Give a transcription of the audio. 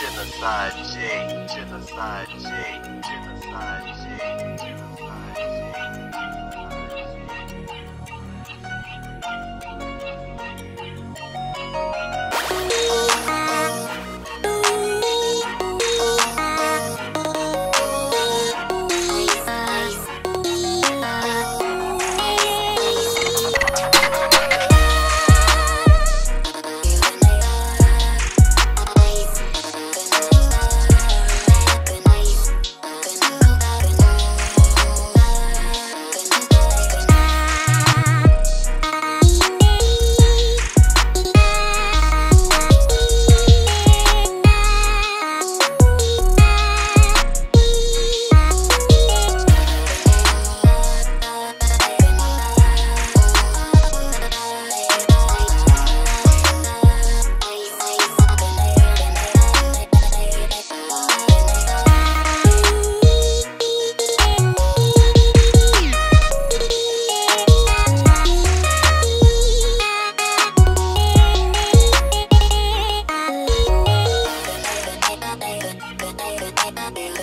Genocide Genocide Genocide J, Genocide. Bye.